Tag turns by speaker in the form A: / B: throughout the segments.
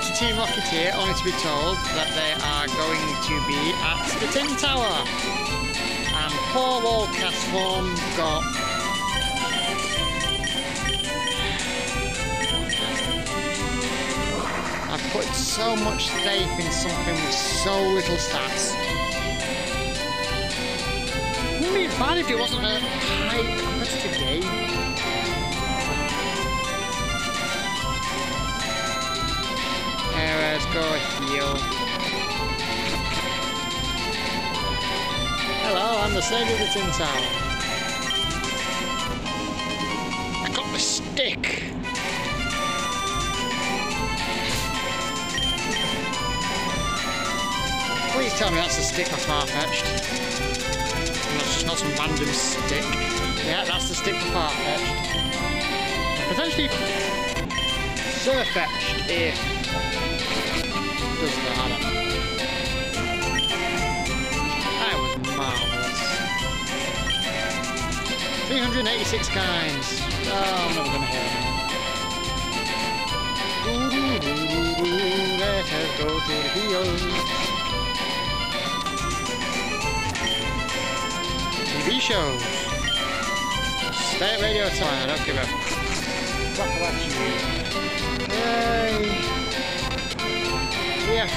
A: Team Rocketeer only to be told that they are going to be at the Tin Tower. And poor Wall Castform got I've put so much faith in something with so little stats. Wouldn't be bad if it wasn't a high competitive game. Go heal. Hello, I'm the Sage of the Tin Tower. I got the stick. Please tell me that's the stick Farfetch'd. Not just not some random stick. Yeah, that's the stick for Farfetch'd. Potentially Sirfetch'd if does the That was marvellous. 386 kinds. Oh, I'm never to hear it. Let us go to the field. TV shows. Stay at radio time, I don't give a fuck about you. Right,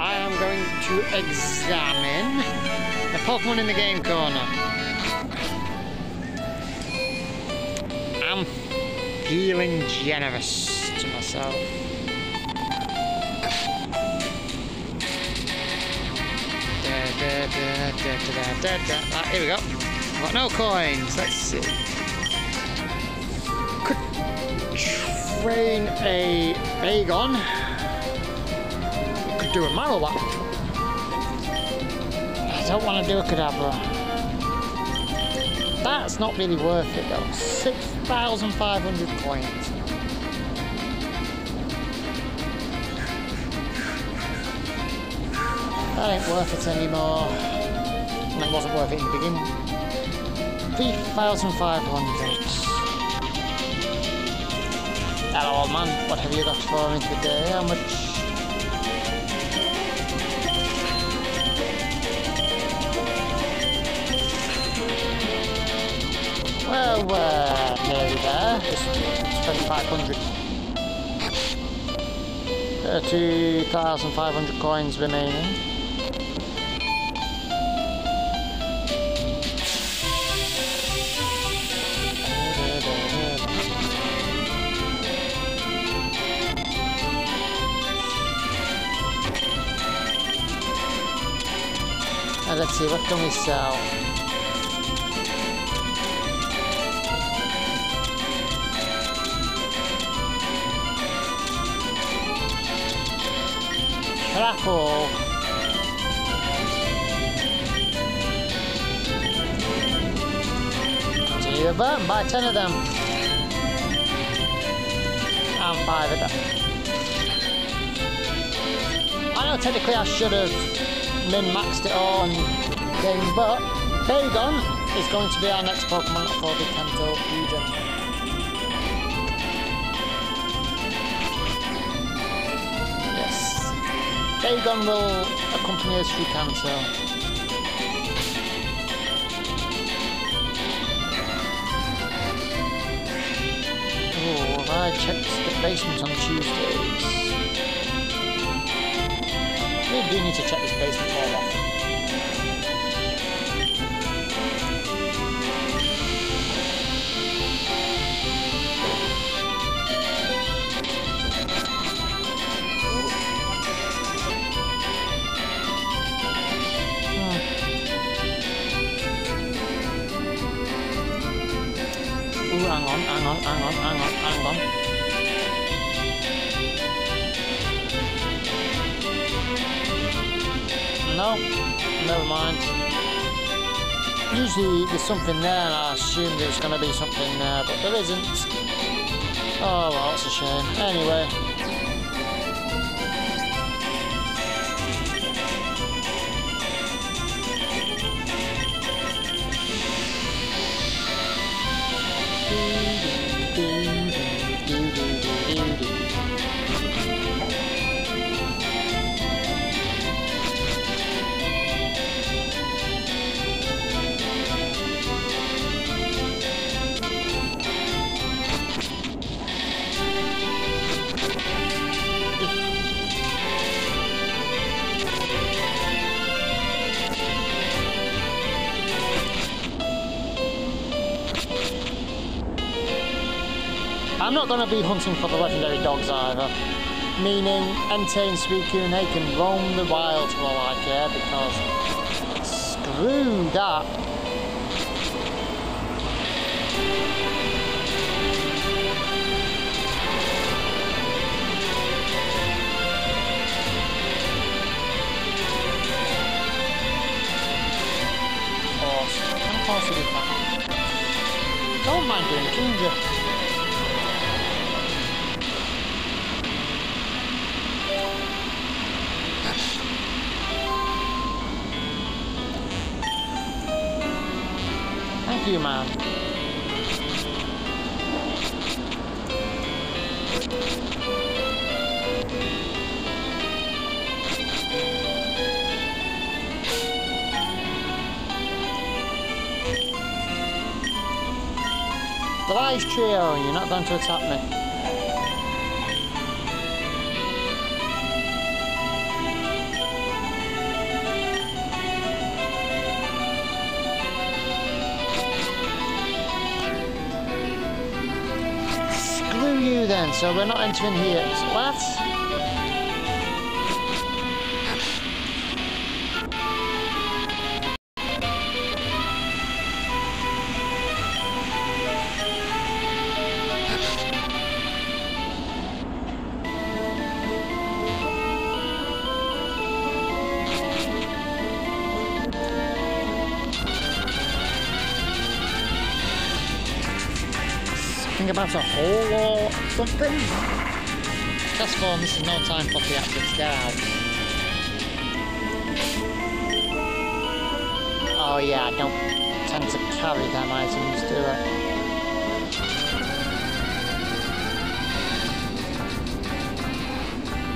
A: I am going to examine the Pokemon in the game corner. I'm feeling generous to myself. Right, ah, here we go. I've got no coins. Let's see. Could train a Bagon. Could do a Marowak. I don't want to do a Kadabra. That's not really worth it though. 6,500 coins. That ain't worth it anymore. And it wasn't worth it in the beginning. 3,500. Hello old man, what have you got for me today? How much? Well, uh, nearly there. It's 2,500. 2,500 coins remaining. See, what can we sell? Crackle. Do you burn? Buy ten of them. And five of them. I know technically I should have min-maxed it all thing, but Bagon is going to be our next Pokemon for the Kanto region. Yes. Bagon will accompany us through Kanto. Oh, I checked the basement on Tuesdays? We do need to check this basement. On, hang on, hang on. No, never mind. Usually there's something there and I assume there's going to be something there, but there isn't. Oh well, that's a shame. Anyway. Be hunting for the legendary dogs either. Meaning, Entei and Suicune, they can roam the wilds for all I care because screw that. Don't mind doing ginger. You, man. Lies trio, you're not going to attack me. Screw so we're not entering here. What? think about a hole or Test form, this is no time for the actors, get out. Oh yeah, I don't tend to carry them items, do I?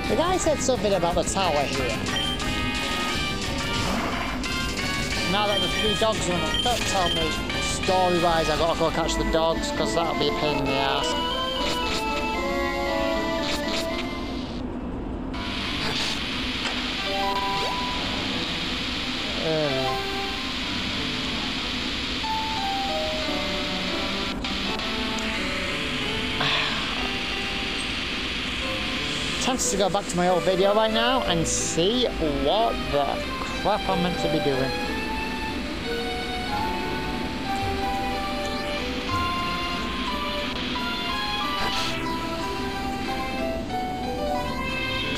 A: The guy said something about the tower here. Now that the three dogs run up, don't tell me story-wise, I've gotta go catch the dogs because that'll be a pain in the ass. To go back to my old video right now and see what the crap I'm meant to be doing.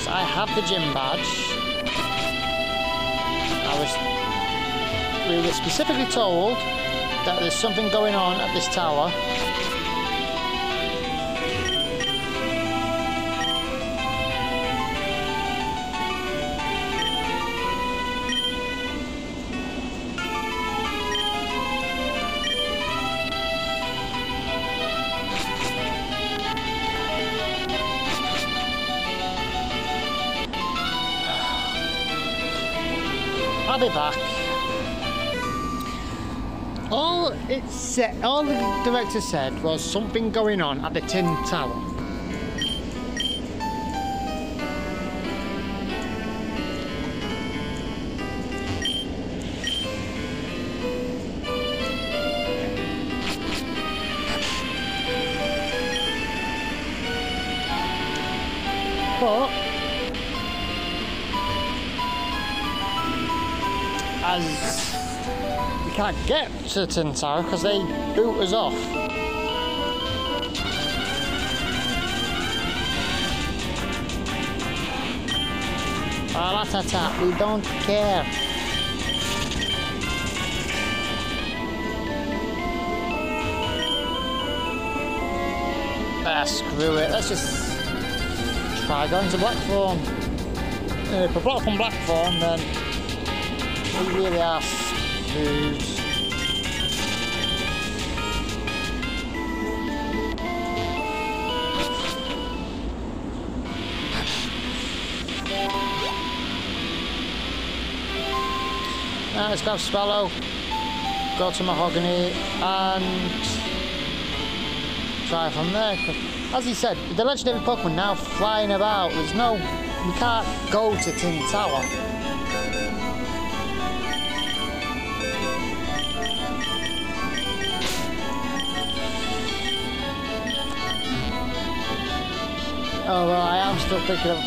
A: I have the gym badge. I was we were specifically told that there's something going on at this tower said, all the director said was something going on at the Tin Tower. To the Tin Tower because they boot us off. Ah, we don't care. Ah, screw it, let's just try going to Blackthorn. If we're block from Blackthorn, then we really are screwed. Grab Swallow, go to Mahogany and try from there. As he said, the legendary Pokemon now flying about, there's no, we can't go to Tin Tower. Although I am still thinking of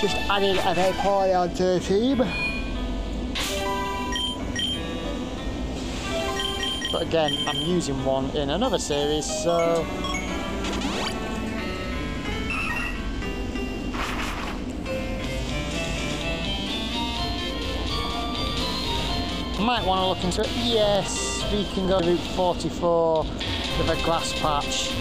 A: just adding an Vaporeon onto the team. But again, I'm using one in another series, so... Might want to look into it. Yes, we can go Route 44 with a glass patch.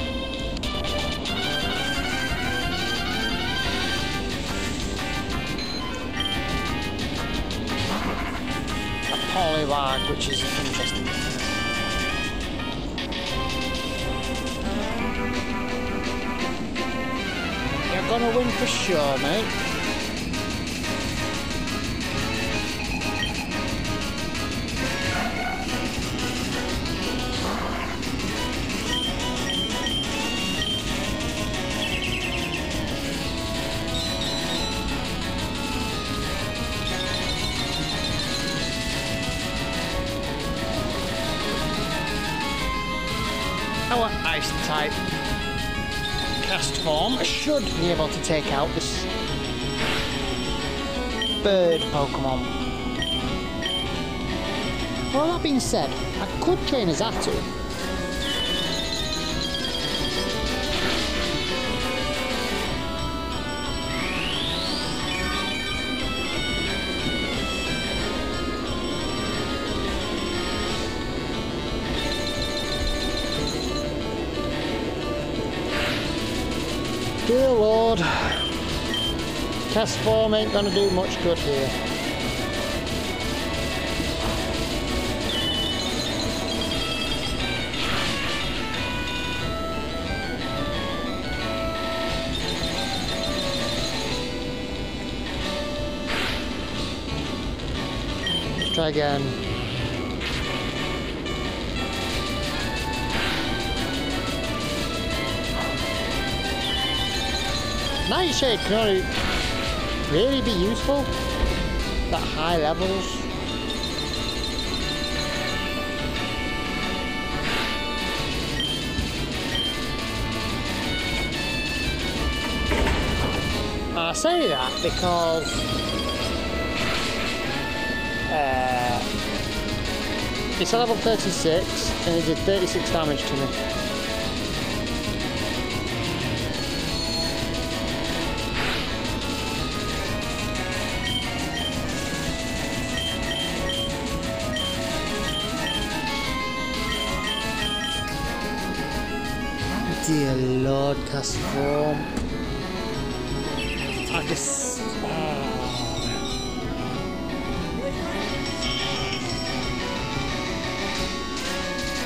A: A Poliwag, which is interesting. Gonna win for sure, mate. Should be able to take out this bird Pokemon. Well, that being said, I could train a Xatu. Castform ain't gonna do much good here. Try again. Nightshade eh, can only really be useful at high levels. I say that because uh, it's a level 36 and it did 36 damage to me. Lord, Castform. I just.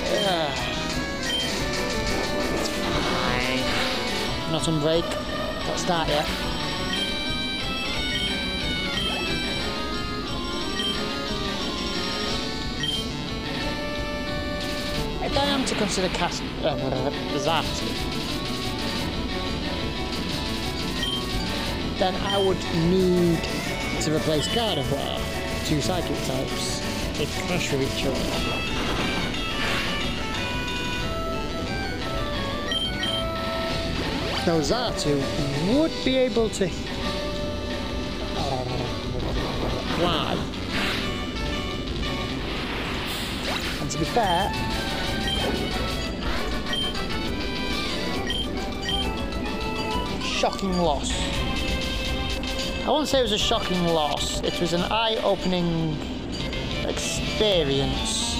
A: Yeah. It's fine. Not on break. Not start yet. I am to consider cast uh, Xatu, then I would need to replace Gardevoir. Two psychic types. They clash with each other. Now Xatu would be able to fly. And to be fair, shocking loss. I won't say it was a shocking loss, it was an eye-opening experience.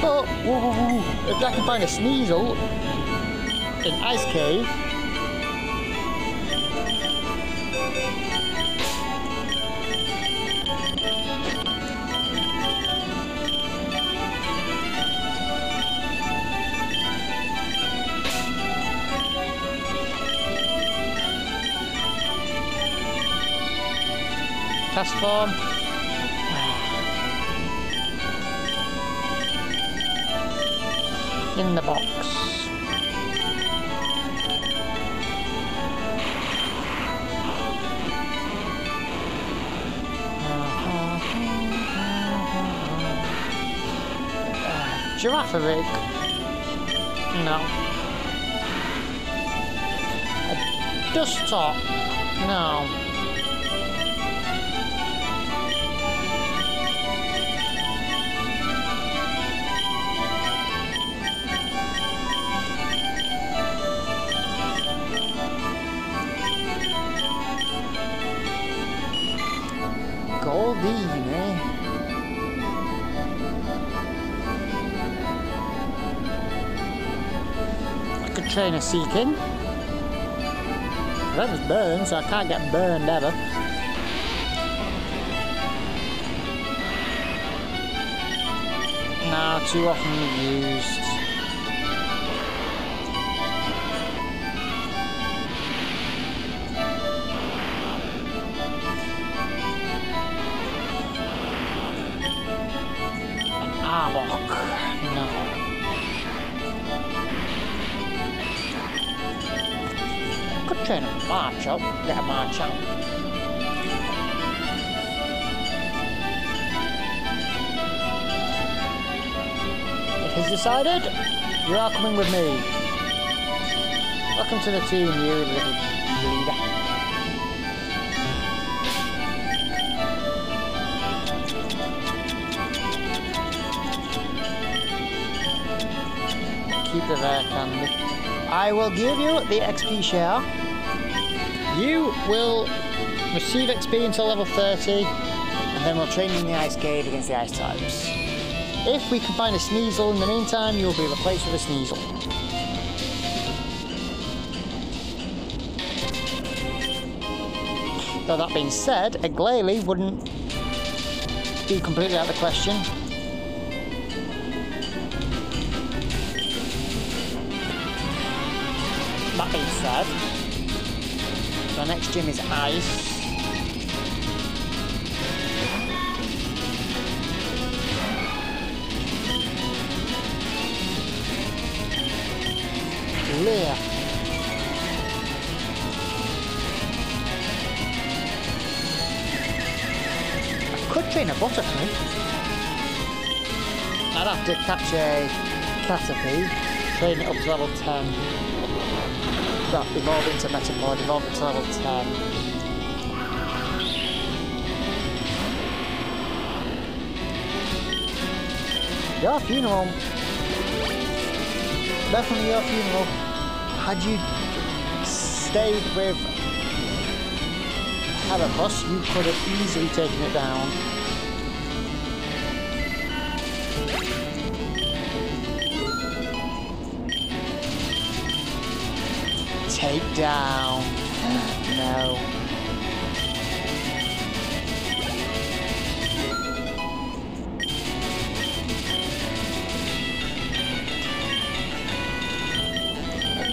A: But whoa, whoa, whoa, if I can find a Sneasel in Ice Cave, Castform. In the box. Uh, Girafarig. No. A dust top? No. I could train a Seaking. That was burned, so I can't get burned ever. No, too often used. It has decided you are coming with me. Welcome to the team, you little leader. Keep the there candy. I will give you the XP share. You will receive XP until level 30, and then we'll train you in the ice cave against the ice types. If we can find a Sneasel in the meantime, you'll be replaced with a Sneasel. Though that being said, a Glalie wouldn't be completely out of the question. That being said, the next gym is ice. Lear. I could train a Butterfree. I'd have to catch a Caterpie, train it up to level 10. That evolve into Metapod, evolve into level 10. Your funeral. Definitely your funeral. Had you stayed with Harapus, you could have easily taken it down. Down. No.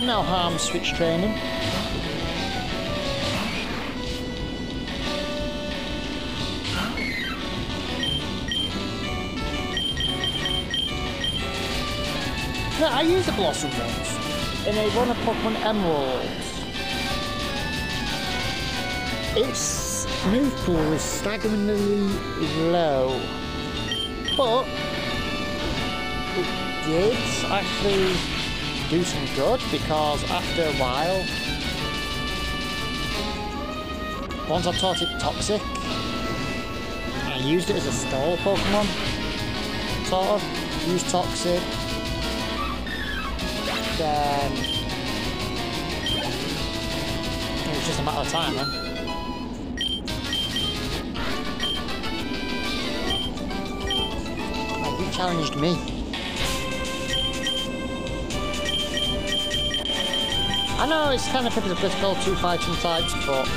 A: No harm switch training. No, I use the Blossom once in a one of Pokemon Emeralds. Its move pool is staggeringly low, but it did actually do some good because after a while, once I taught it Toxic, I used it as a stall Pokemon, sort of, used Toxic, Um, then it was just a matter of time then. Like, you challenged me. I know it's kind of hypocritical two fighting types, but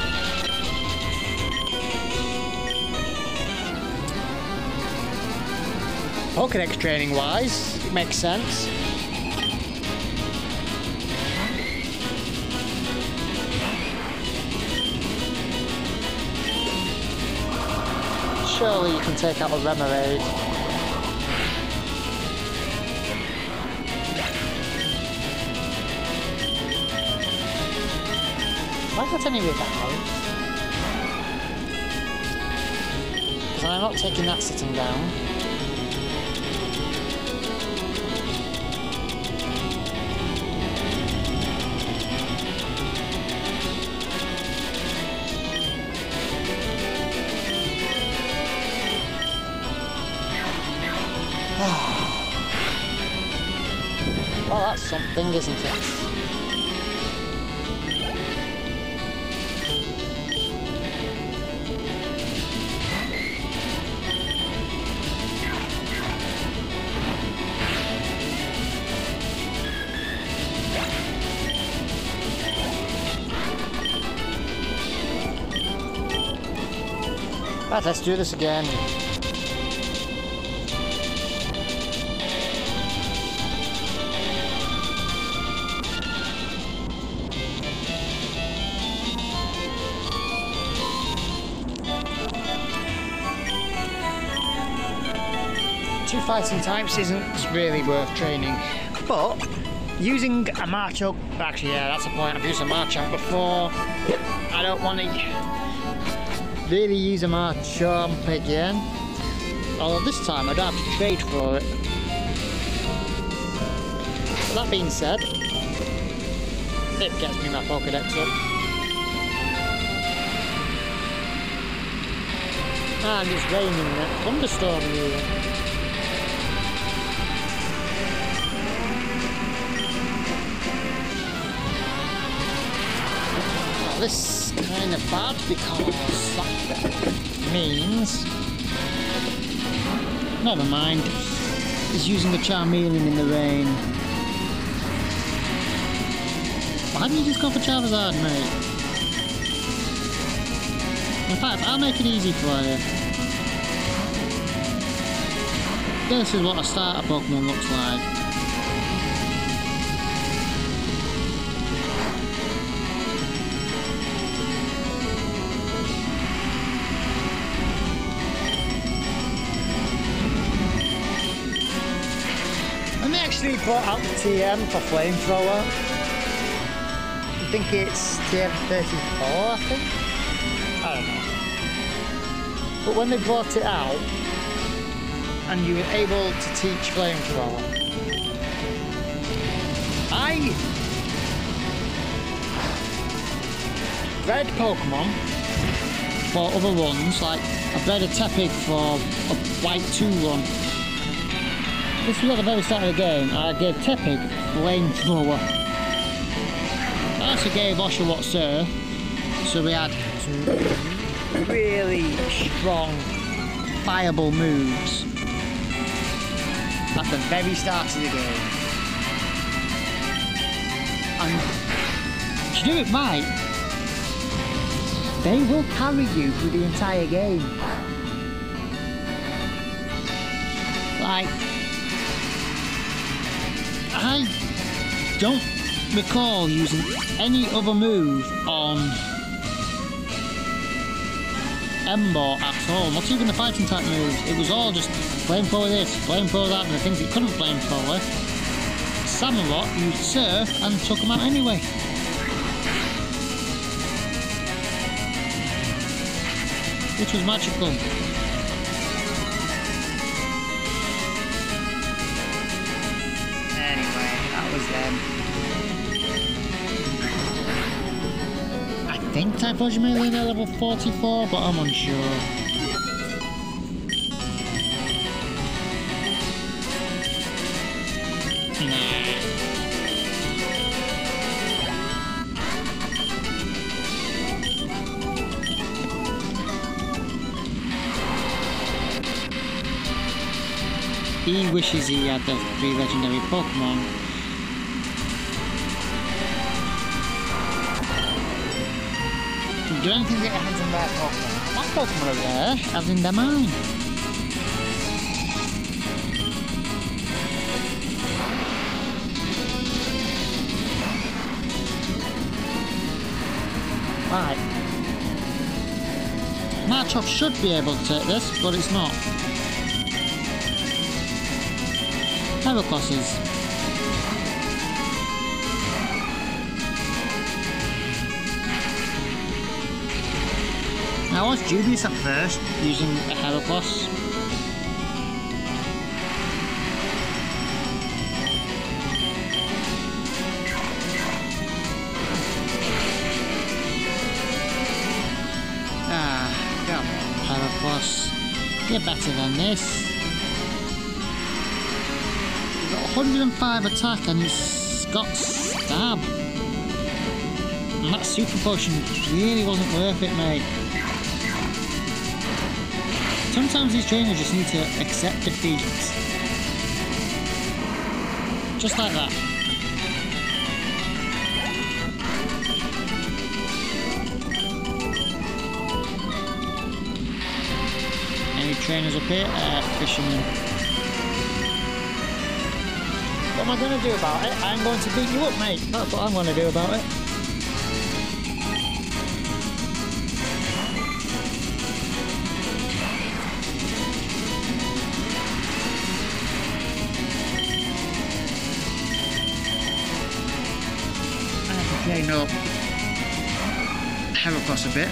A: Pokedex training wise, it makes sense. Surely you can take out a Remoraid. Why not any that Because I'm not taking that sitting down. Something, isn't it? Let's do this again. Fighting types isn't really worth training, but using a Machop actually yeah that's the point, I've used a Machamp before, I don't want to really use a Machamp again. Although this time I don't have to trade for it. But that being said, it gets me my Pokedex up. And it's raining, thunderstorm here. This kind of bad because that means? Never mind. He's using the Charmeleon in the rain. Why didn't you just go for Charizard mate? In fact I'll make it easy for you. This is what a starter Pokemon looks like brought out TM for flamethrower. I think it's TM34, I think. I don't know. But when they brought it out, and you were able to teach flamethrower, I bred Pokemon for other runs, like I bred a Tepig for a White 2 run this was at the very start of the game. I gave Tepig flamethrower. I also gave what, Sir. So we had some really strong, fireable moves at the very start of the game. And to do it right, they will carry you through the entire game. Like, I don't recall using any other move on Emboar at all, not even the fighting type moves. It was all just blame for this, blame for that, and the things it couldn't blame for flamethrower. Samurott used Surf and took him out anyway. Which was magical. Think Typhlosion may land at level 44, but I'm unsure. He wishes he had the three legendary Pokemon do anything your hands on that Pokemon. That Pokemon over there, as in they're mine. Right. Machop should be able to take this, but it's not. Heracrosses. I was dubious at first using a Heracross. Ah, come. You're better than this. You've got 105 attack and he's got stab. And that super potion really wasn't worth it, mate. Sometimes these trainers just need to accept defeat. Just like that. Any trainers up here? Uh, fishermen. What am I going to do about it? I'm going to beat you up, mate. That's what I'm going to do about it. Bit.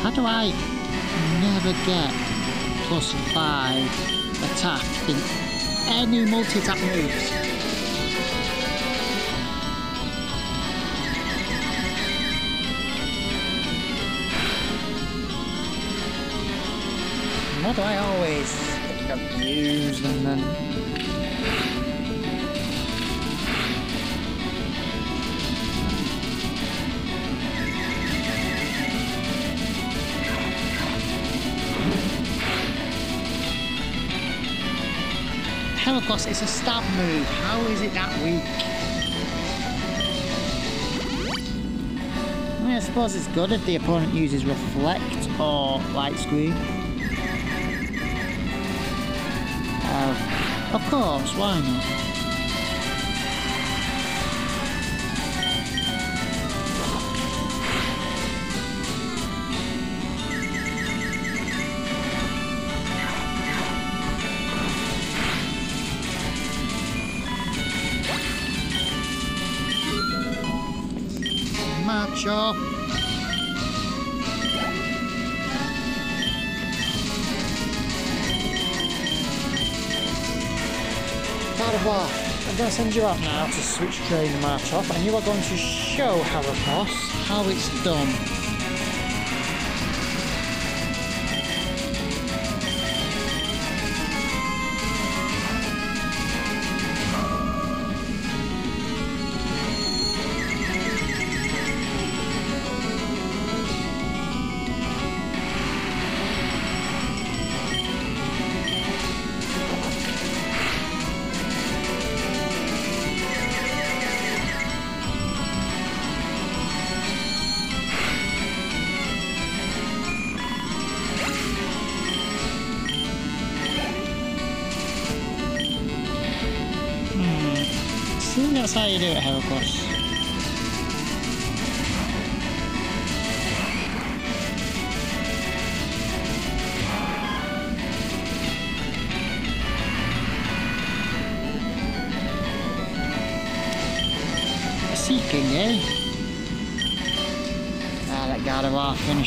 A: How do I never get plus five attack in any multi-attack moves? Do I always confused and then... Heracross is a stab move. How is it that weak? I, mean, I suppose it's good if the opponent uses Reflect or Light Screen. Of course, why not? Macho. Gardevoir, I'm going to send you out now to switch train Machop and you are going to show Heracross how it's done.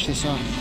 A: Gardevoir finish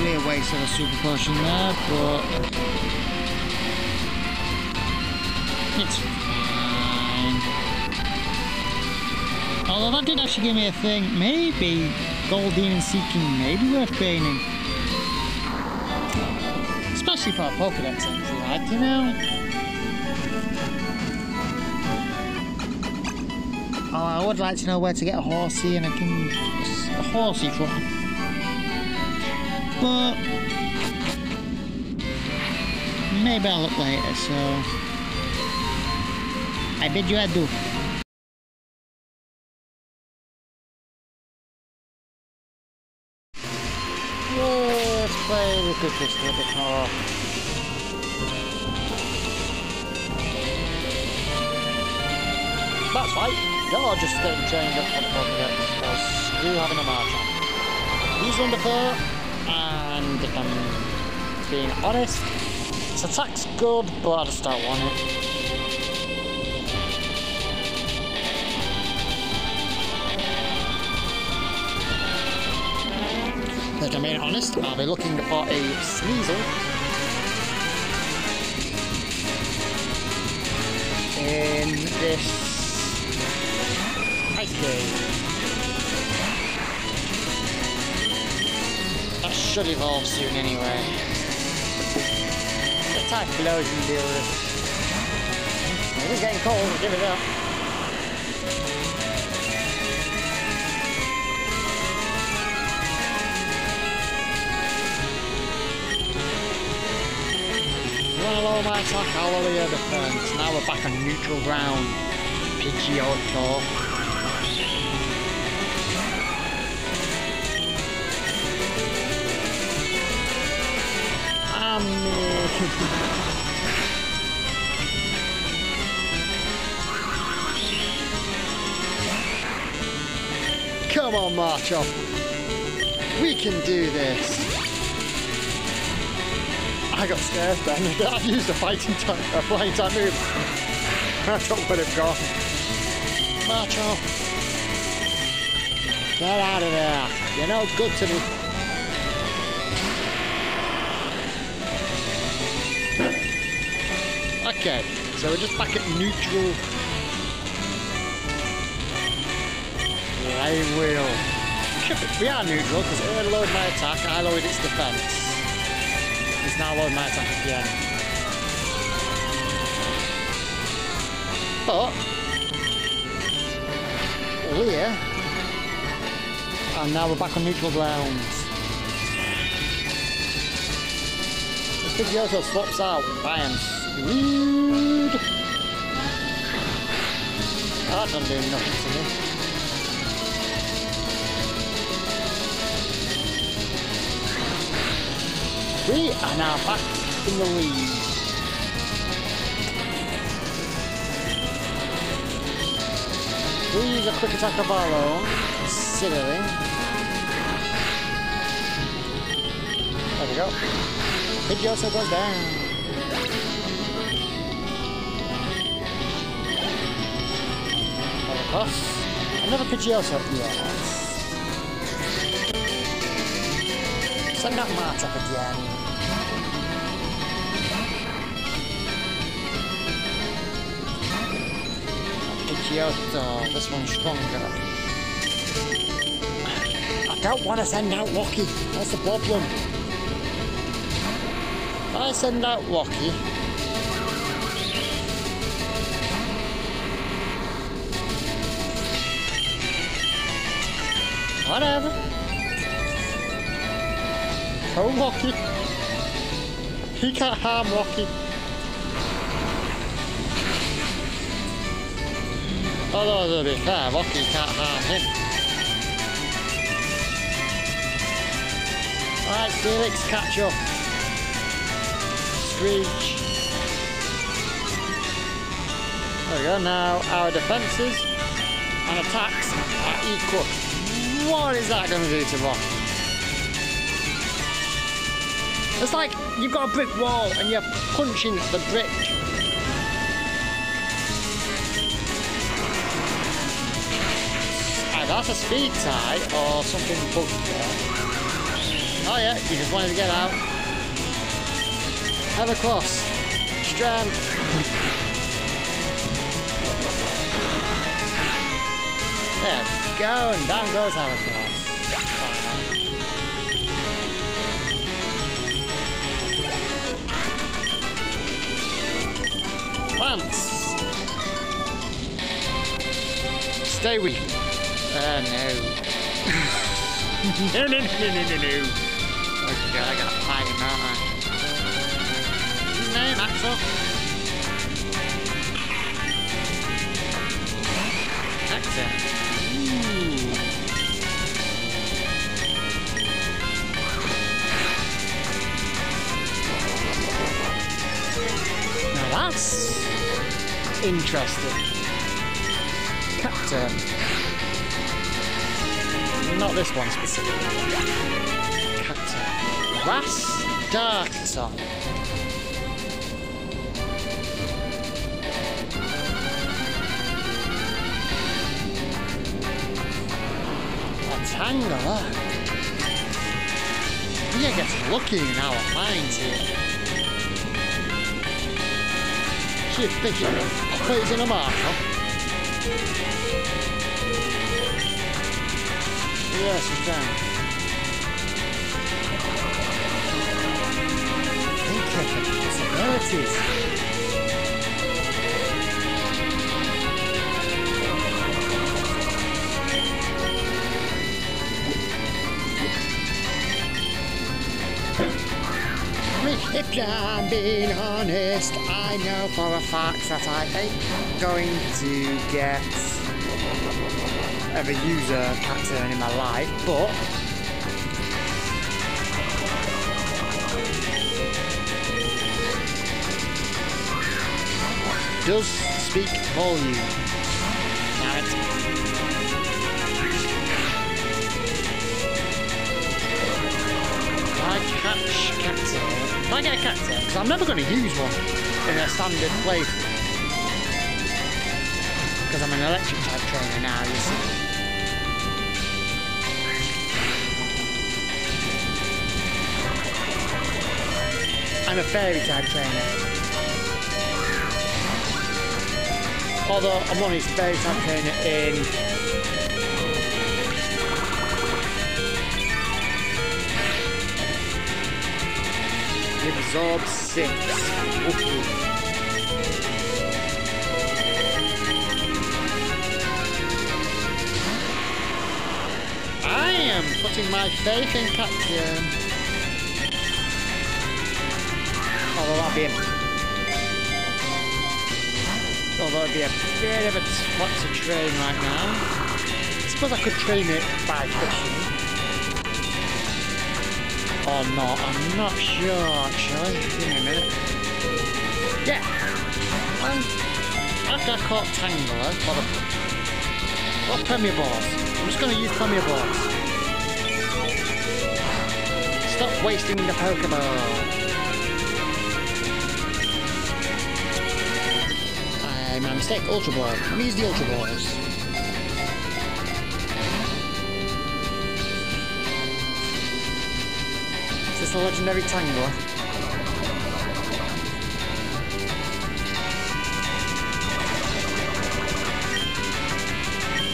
A: probably a waste of a super potion there, but it's fine. Although that did actually give me a thing, maybe Gold Demon Seaking may be worth gaining. Especially for a Pokedex entry, like, you know? Oh, I would like to know where to get a Horsea and I can... a Horsea from. But... Maybe I'll look later, so... I bid you adieu. Good, but I just don't want it. If I'm being honest, I'll be looking for a Sneasel. In this ice cave. That should evolve soon anyway. The type deal with getting cold, give it up. Run lower my attack, I'll your defense. Now we're back on neutral ground. Pidgeotto. Ah, Come on, Machop. We can do this. I got scared then. I've used a fighting type, a flying type move. I don't let him go. Marcho. Get out of there. You're no good to me. Okay, so we're just back at neutral. I will. We are neutral because it lowered my attack, I lowered its defense. It's now lowered my attack again. But Leah and now we're back on neutral grounds. This Pidgeotto swaps out. I am screwed. That ah, doesn't do nothing to me. We are now back in the lead. We use a quick attack of our own, considering. There we go. Pidgeotto goes down. Across. Another Pidgeotto. Yes. Send that Machop again. Pidgeotto, uh, this one's stronger. I don't want to send out Rocky, that's the problem. If I send out Rocky, Whatever. Oh, Rocky. He can't harm Rocky. Although, to be fair, Rocky can't harm him. Alright, Felix, catch up. Screech. There we go, now our defences and attacks are equal. What is that going to do to Rocky? It's like you've got a brick wall and you're punching the brick. Either that's a speed tie or something bugged there. Oh yeah, you just wanted to get out. Heracross. Strand. there go, and down goes Hourglass. Plants. Stay with you. Uh, no. no, no, no, no, no, no, no. Oh god, I got a fight him, don't I? No. Excellent. That's interesting. Captain. Not this one specifically. Captain. Ras Darkton. A Tangler. We are getting lucky in our finds here. See a fish in it. A marker. Yes, it's down. Think of the possibilities. I mean, if I'm being honest, I know for a fact that I ain't going to get ever use a Cacturne in my life, but does speak volume. I catch if I get a Cacturne, because I'm never going to use one in a standard playthrough. Because I'm an electric type trainer now, you see. I'm a fairy type trainer. Although I'm only fairy type trainer in Absorb 6. Woohoo. I am putting my faith in Captain. Although that'd be a, although it'd be a bit of a twat to train right now. I suppose I could train it by fishing. Or not, I'm not sure actually. Give me a minute. Yeah. Um, I caught Tangela for the what Premier Balls? I'm just to use Premier Balls. Stop wasting the Pokeball. Uh, my mistake, Ultra Ball. Me use the Ultra Balls. A legendary Tangela?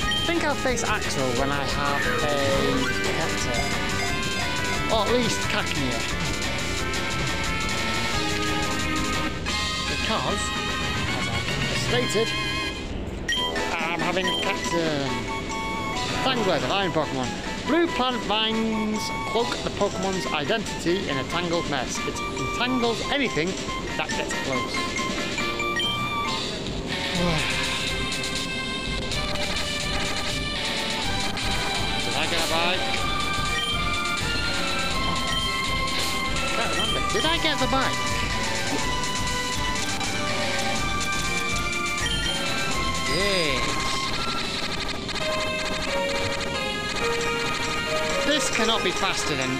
A: I think I'll face Axel when I have a Captain. Or at least Cacnea. Because, as I've stated, I'm having a Captain. Tangela, the Vine Pokemon. Blue plant vines cloak the Pokemon's identity in a tangled mess. It entangles anything that gets close. Did I get a bike? Did I get the bike? Yes. cannot be faster than...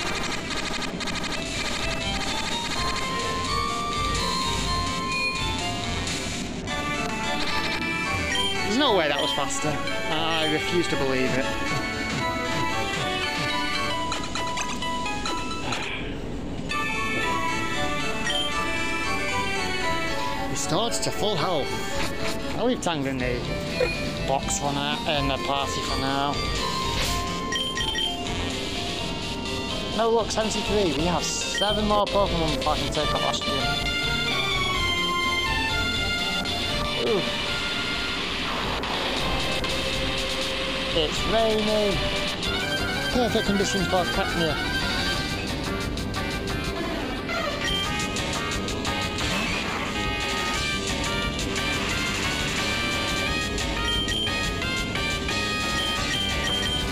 A: There's no way that was faster. I refuse to believe it. Restored to full health. I'll leave Tango in the box for now, in the party for now. No, look, 73. We have seven more Pokemon before I can take off Ostrium. It's raining. Perfect conditions for Cacnea.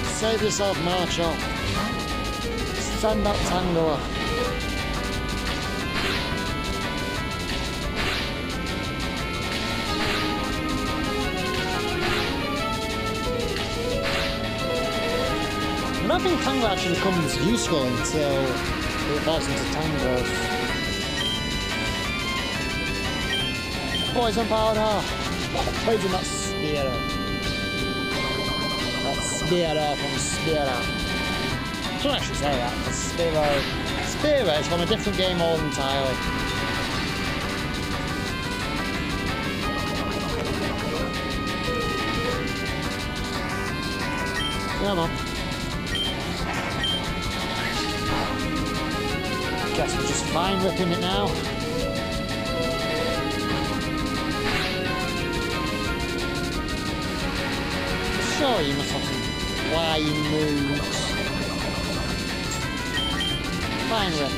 A: Save yourself, Marshall. Stand up, Tangela. I think Tango actually becomes useful until it evolves into Tangrowth. Poison powder! Poison that spear. That Spearow from Spearow. I shouldn't actually say that, because Spearow... Spearow is from a different game all entirely. Come on. Guess we're just fine ripping it now. Sure, you must have some flying moves. Fine rip.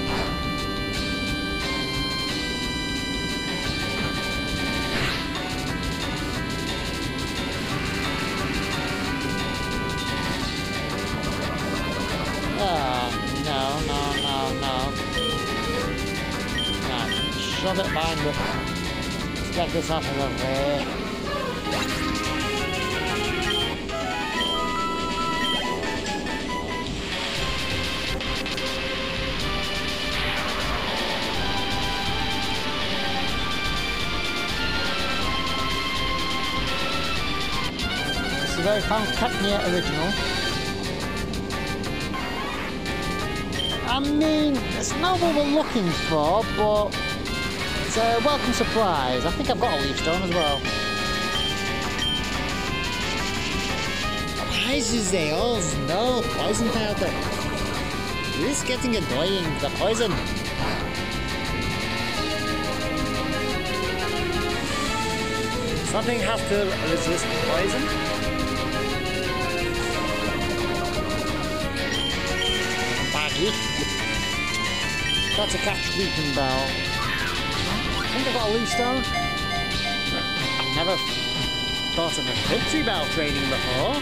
A: Oh, no, no, no, no. Right, shove it behind. Let's get this out of the way. Found Cacnea original. I mean, it's not what we're looking for, but it's a welcome surprise. I think I've got a leaf stone as well. Why is they all no poison powder? This is getting annoying, the poison. Something has to resist poison. Got to catch Weepinbell. I think I've got a leaf stone. I've never thought of a Victreebel training before.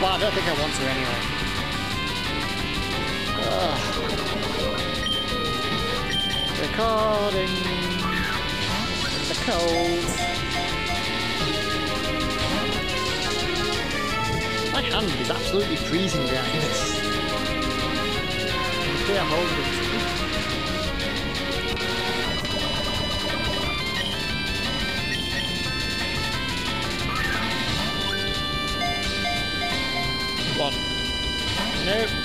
A: But I don't think I want to anyway. Ugh. Recording. The cold. Hand is absolutely freezing behind this. Okay, I'm holding it. Nope.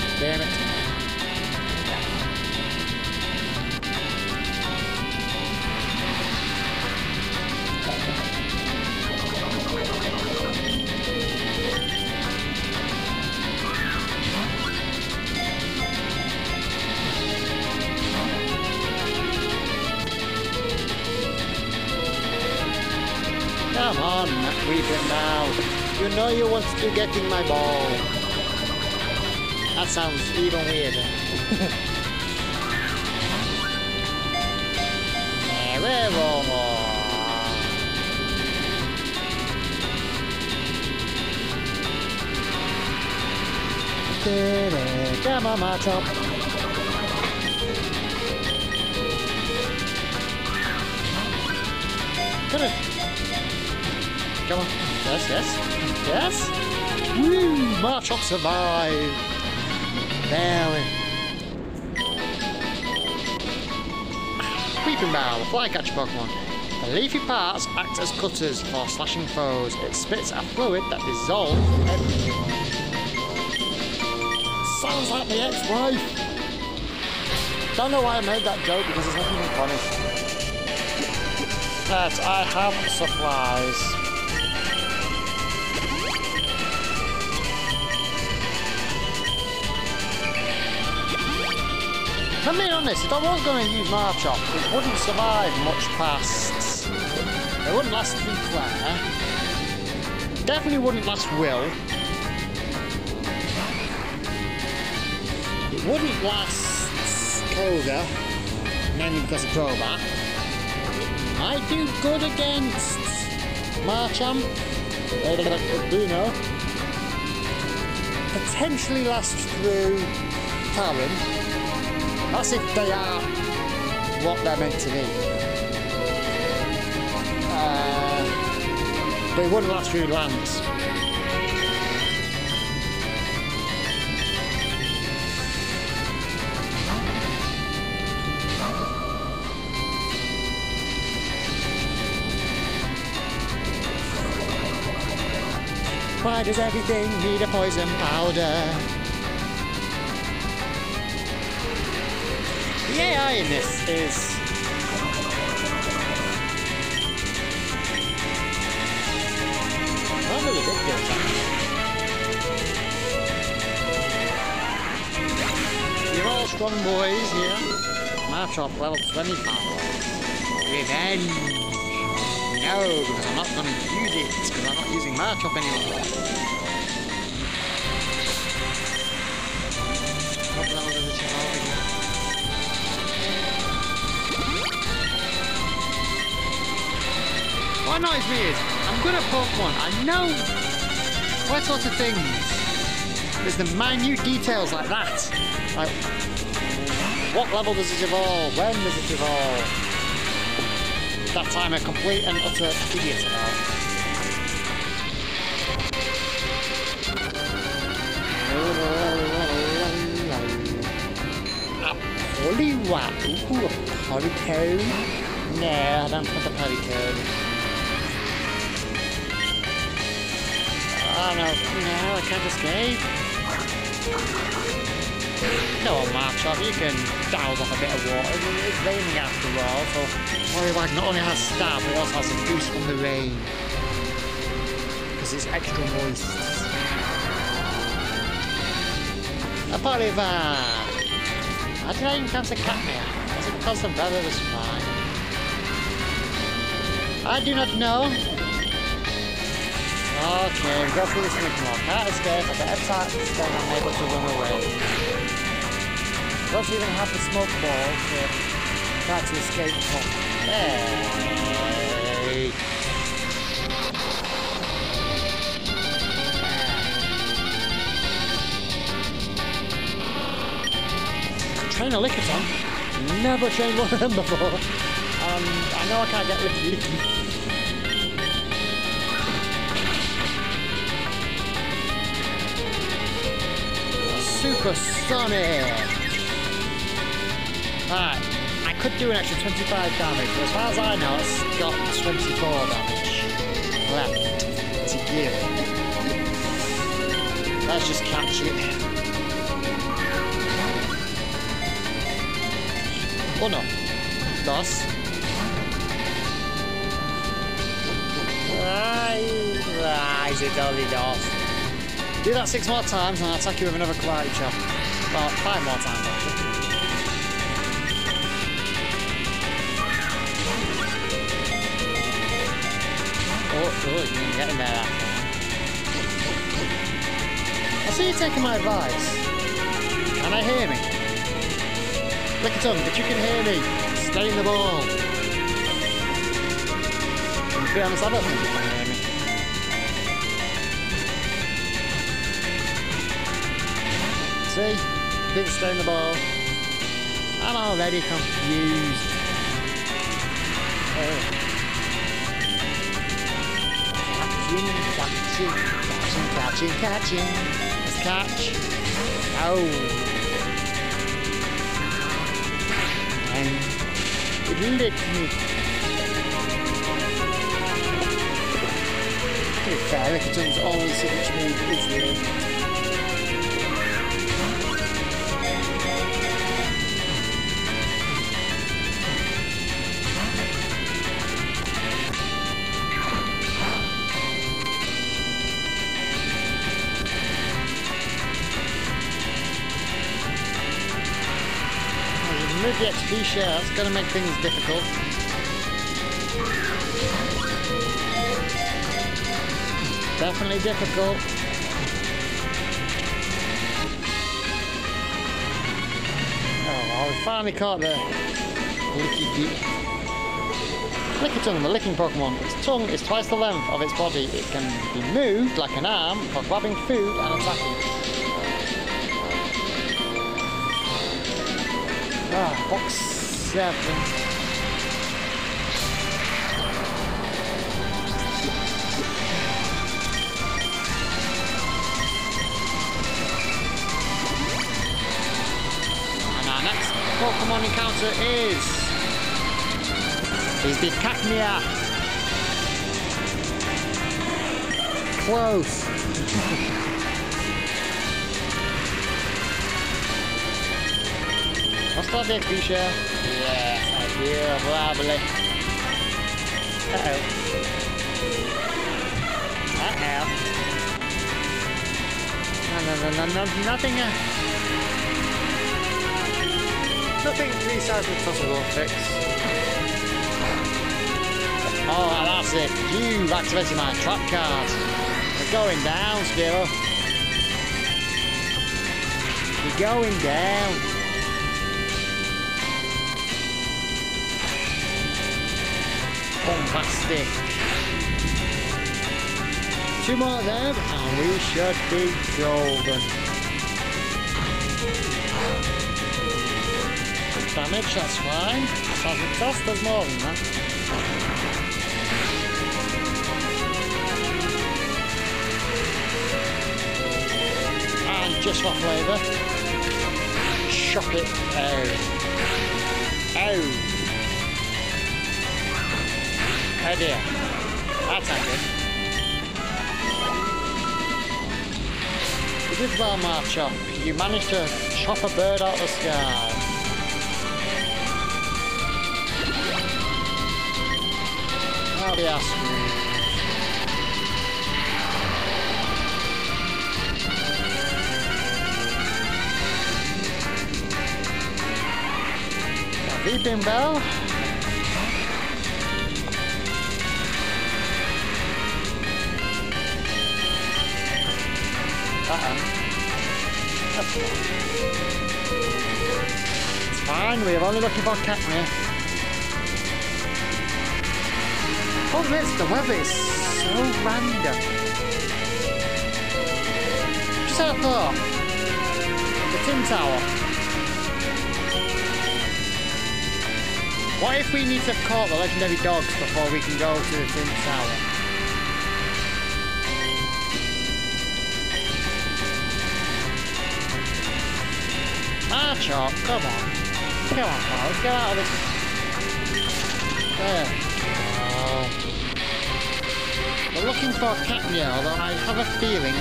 A: Even weirder. Come on, my top. Come on. Come on. Yes, yes. Yes. Woo! Machop survived. We Weepinbell, a flycatcher Pokemon. The leafy parts act as cutters for slashing foes. It spits a fluid that dissolves everything. Sounds like the ex-wife. don't know why I made that joke because it's not even funny. But I have supplies. I'm being honest, if I was going to use Machop, it wouldn't survive much past... It wouldn't last Claire. Definitely wouldn't last Will. It wouldn't last Koga, mainly because of Crobat. I do good against Machamp, Bruno. Potentially last through Karen. That's if they are what they're meant to be. Uh, but it wouldn't last through lands. Why does everything need a poison powder? The AI in this is ridiculous. You're all strong boys here. Machop level 25. Revenge. No, because I'm not going to use it, because I'm not using Machop anymore. What annoys me is, I'm good at Pokemon, I know what sorts of things. There's the minute details like that. Like, what level does it evolve? When does it evolve? That I'm a complete and utter idiot about. A Poliwag? Ooh, a Polycode? Nah, I don't want a Polycode. Oh no, no, I can't escape. Come on, Machop, you can douse off a bit of water. It's raining after all, so Poliwag not only has stab, but also has a boost from the rain. Because it's extra moist. A Poliwag! How did I encounter Catmere? Was it because the weather was fine? I do not know. Okay, we go through this rigmarole. Can't escape, I better start then I'm able to run away. Don't even have the smoke ball to try to escape from. Hey! Train a Lickitung. Never trained one of them before. Um, I know I can't get Licky Supersonic! Alright, I could do an extra 25 damage, but as far as I know, it's got 24 damage left to give. Let's just catch it. Uno. Dos. Ay, is it only dos? Do that six more times and I'll attack you with another karate chop. Well, five more times actually. Oh, oh, you can get in there after. I see you taking my advice. Can I hear me? Lickitung, but you can hear me. Stay in the ball. To be honest, I don't think you can hear me. See? Didn't stay the ball. I'm already confused. Oh. Catching, catching, catching, catching, catching. Let's catch. Oh. And it licked me. To be fair, Lickitung's only signature move is licked. The XP. That's going to make things difficult. Definitely difficult. Oh, well, we finally caught the Licky Deep. Lickitung, the licking Pokemon. Its tongue is twice the length of its body. It can be moved like an arm for grabbing food and attacking. Box seven. Pokemon encounter is... Is the Cacnea. Close. What's that the XP share? Yes, I do. Lovely. Uh-oh. Uh-oh. No, no, no, no, no, nothing. Uh Nothing three sides will fix. Oh, that's it. You've activated my trap card. We're going down, Spearow. We're going down. Bombastic. Two more of there, and we should be golden. damage, that's fine. Doesn't cost us more than that. And just for flavour, chop it out. Oh! Oh dear. That's angry. You did well, Machop. You managed to chop a bird out of the sky. Yes. Beeping bell. It's fine, we're only looking for Cacnea. Problem oh, is, the weather is so random. Just a thought. The Tin Tower. What if we need to have caught the legendary dogs before we can go to the Tin Tower? Machop, come on. Come on, pal, get out of this. There. We're looking for Cacnea, although I have a feeling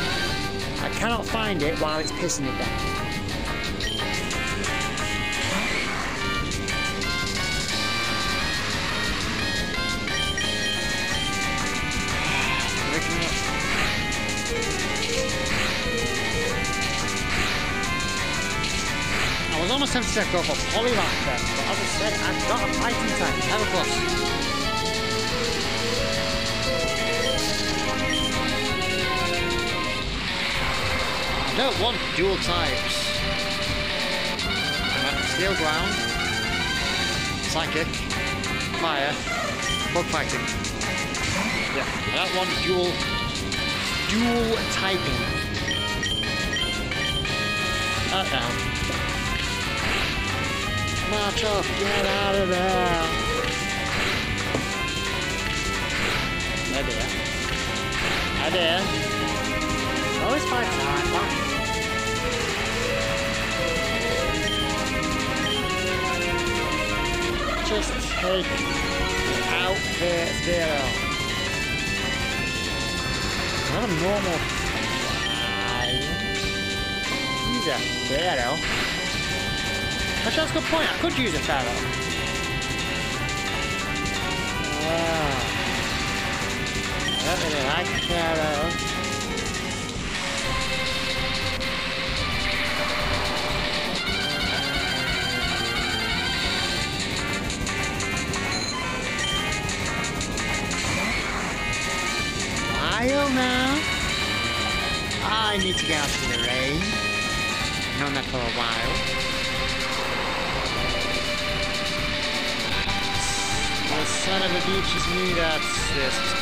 A: I cannot find it while it's pissing it down. To go for Poliwrath then, but as I said, I've got a fighting type, Heracross. don't want dual types. Steel ground, psychic, fire, bug fighting. Yeah, I don't want dual dual typing. Uh oh. March get out of there. Oh dear. Oh, it's my time. Bye. just take out the zero. Not a normal fly. Use a zero. Actually, that's a good point. I could use a shadow. Wow. I don't really like tarot. Now. I need to get out of the rain. Known that for a while. Of a is me that's this is.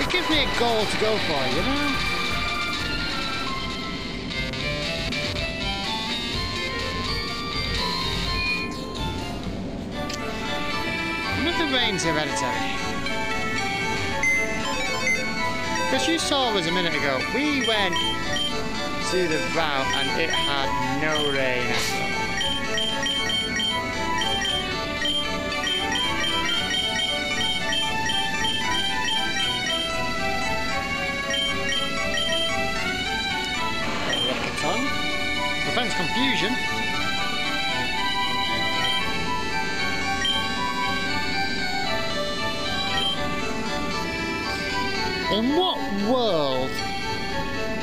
A: It gives me a goal to go for, you know? the rain's hereditary. Because you saw us a minute ago, we went to the route and it had no rain confusion. In what world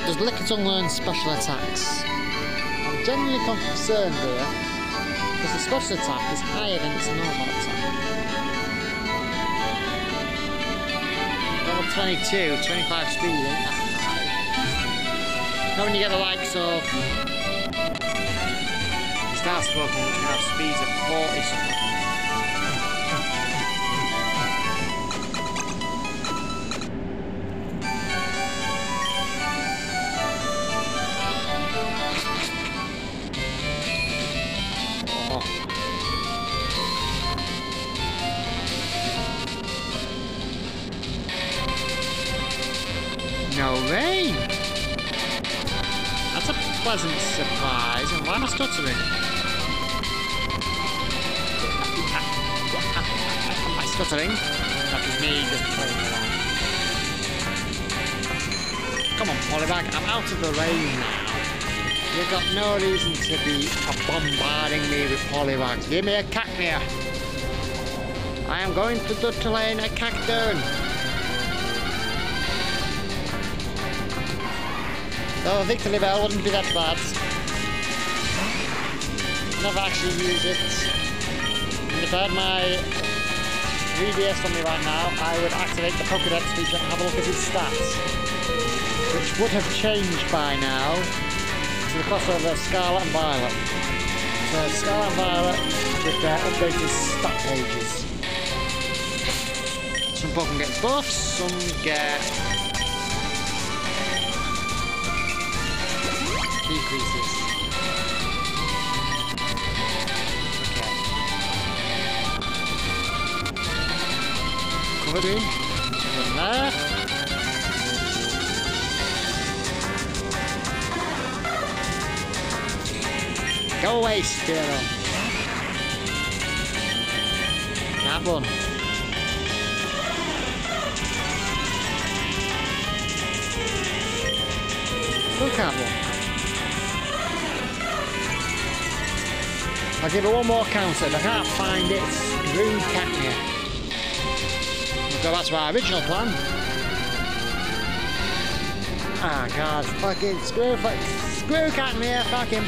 A: does Lickitung learn special attacks? I'm genuinely concerned here, because the special attack is higher than its normal attack. Level 22, 25 speed, high? Not when you get the likes of Which can have speeds of 40 something. Oh.
B: pleasant surprise. And why am I stuttering? That is me just playing along. Come on, Poliwag, I'm out of the rain now. You've got no reason to be bombarding me with Poliwags. Give me a cacnea. I am going to the lane a Cacturne.
A: Oh, Victreebel wouldn't be that bad. Never actually used it. And if had my 3DS on me right now, I would activate the Pokedex feature and have a look at his stats. Which would have changed by now to the crossover Scarlet and Violet. So Scarlet and Violet with their updated stat pages.
B: Some Pokemon get buffs, some get In. From there. Go away, Spearow. That one. Look at one. I'll give it one more counter. If I can't find it, screw Cacnea. Back to our original plan. Ah, God, fucking screw, screw Cacnea, fuck him.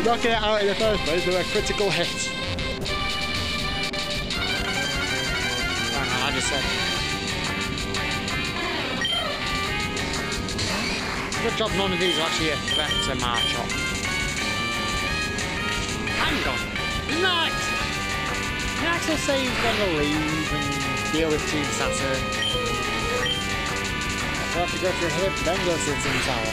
B: for knocking it out in the first place with a critical hit. Job none of these are actually a threat to Machop. Hang on. Nice! Axel say he's gonna leave and deal with Team Saturn. I'll have to go through him, then go to Team Tower.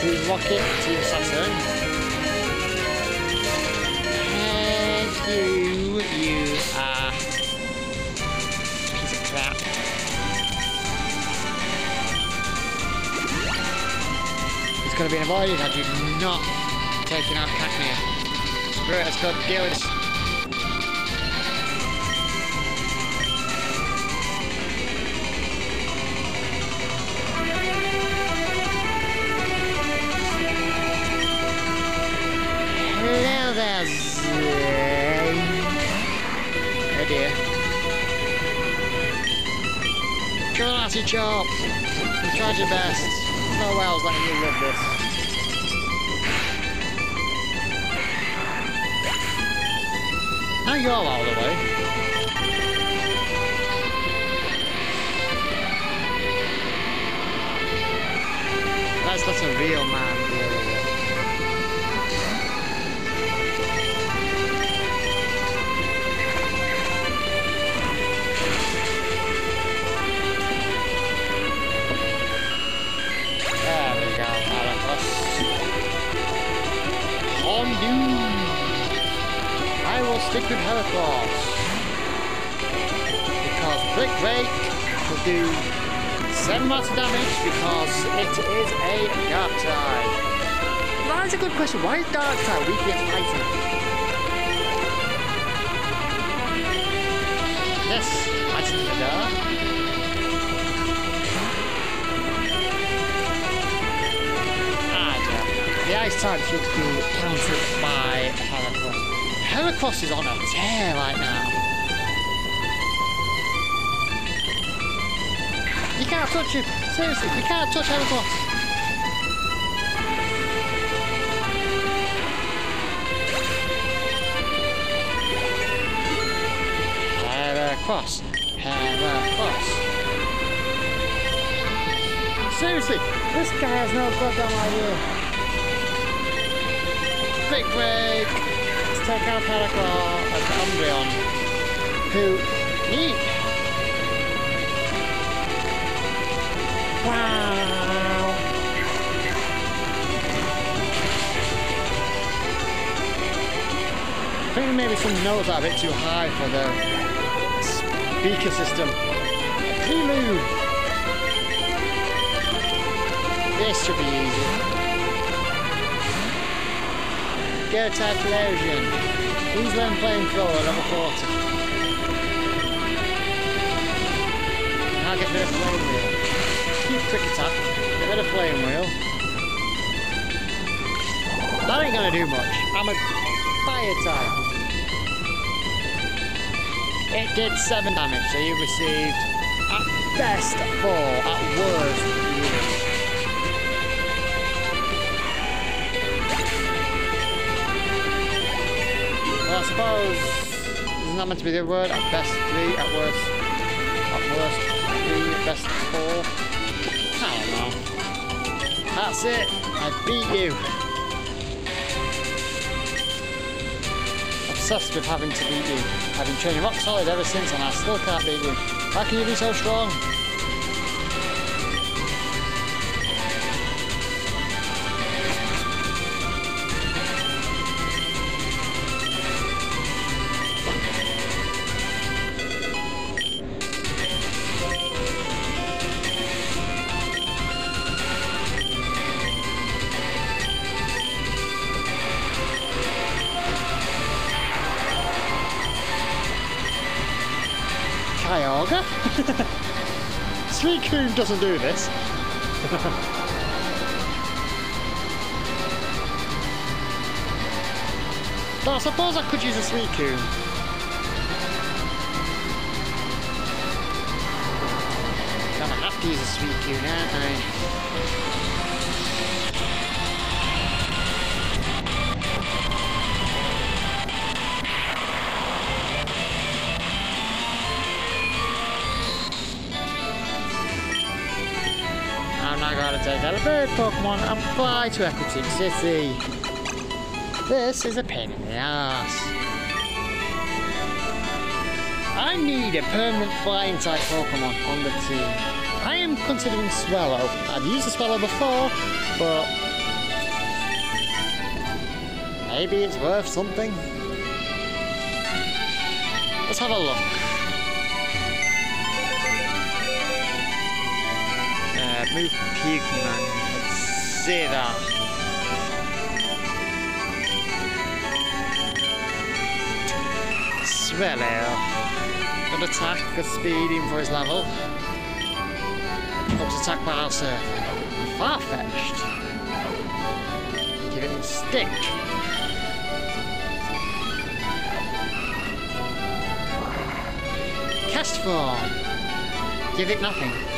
B: Team Rocket, Team Saturn. could have been avoided had you not taken out Hackney. Screw it, let's go deal with this. Come on, Artie Chop. You tried your best. No way I was letting you live this. Now you're all out of the way. Let's let a real man deal I will stick with Heracross. Because Brick Break will do 7 lots of damage because it is a Dark type. That is a good question. Why is Dark type weak against Titan? The ice type should be countered by Heracross. Heracross is on a tear right now. You can't touch him. Seriously, you can't touch Heracross. Heracross. Heracross. Seriously, this guy has no goddamn idea. Quick break. Let's take out Heracross and Umbreon, who need Wow! I think maybe some notes are a bit too high for the speaker system. Pilu! This should be easy. Go Typhlosion. Please learn flamethrower level 40. Now get rid of flame wheel. Keep quick attack. Get rid of flame wheel. That ain't gonna do much. I'm a fire type. It did 7 damage, so you received at best 4, at worst I suppose, isn't that meant to be the word? At best 3, at worst, at worst 3, at best 4. I don't know. That's it. I beat you. Obsessed with having to beat you. I've been training rock solid ever since and I still can't beat you. How can you be so strong? Doesn't do this. I suppose I could use a Suicune. Gonna have to use a Suicune, aren't I? Going to take out a bird Pokemon and fly to Ecruteak City. This is a pain in the ass. I need a permanent flying type Pokemon on the team. I am considering Swellow. I've used the Swellow before, but maybe it's worth something. Let's have a look. Move Pokemon. Let's see that. Swellow. Eh? Good attack, good speeding for his level. Helps attack while surfing. Eh? Farfetch'd. Give it a stick. Castform. Give it nothing.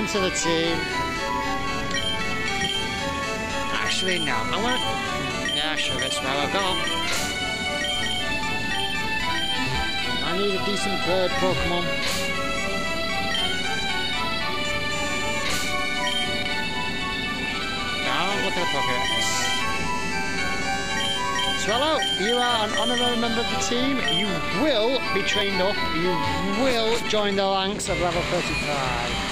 B: Welcome to the team. Actually, no. I want to... Yeah, sure, it's Swallow. Go. I need a decent bird Pokemon. Now, look at the Pokedex. Swallow, you are an honorary member of the team. You will be trained up. You will join the ranks of level 35.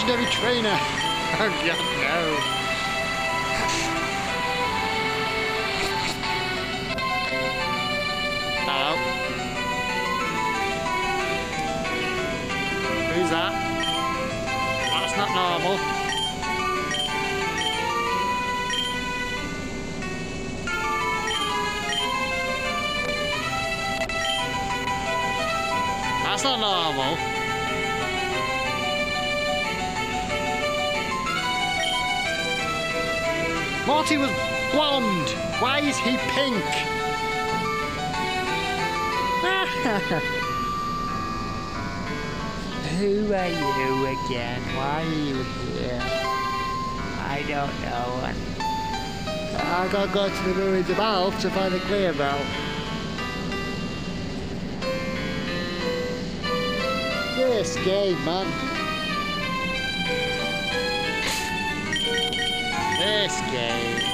B: Legendary trainer. Oh god, no. Morty was blonde. Why is he pink? Who are you again? Why are you here? I don't know. I gotta go to the ruins of Alph to find the clear bell. This game, man. This game.